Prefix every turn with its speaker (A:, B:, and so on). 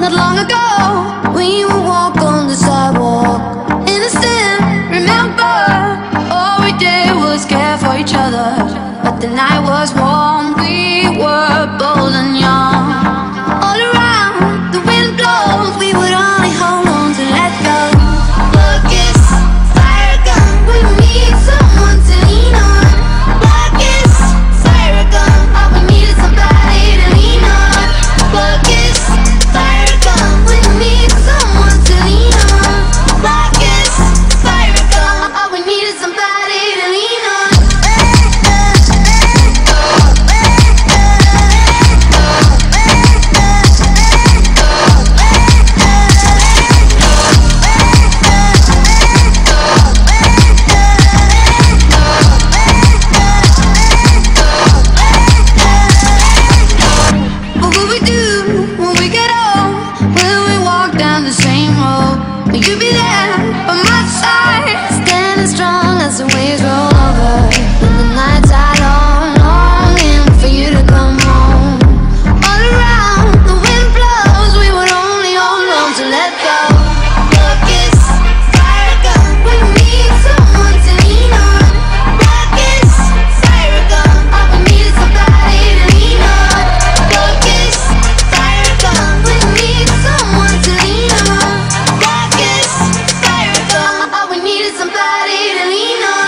A: not long ago We would walk on the sidewalk. Innocent, remember All we did was care for each other. But the night was warm. you be there? Hallelujah.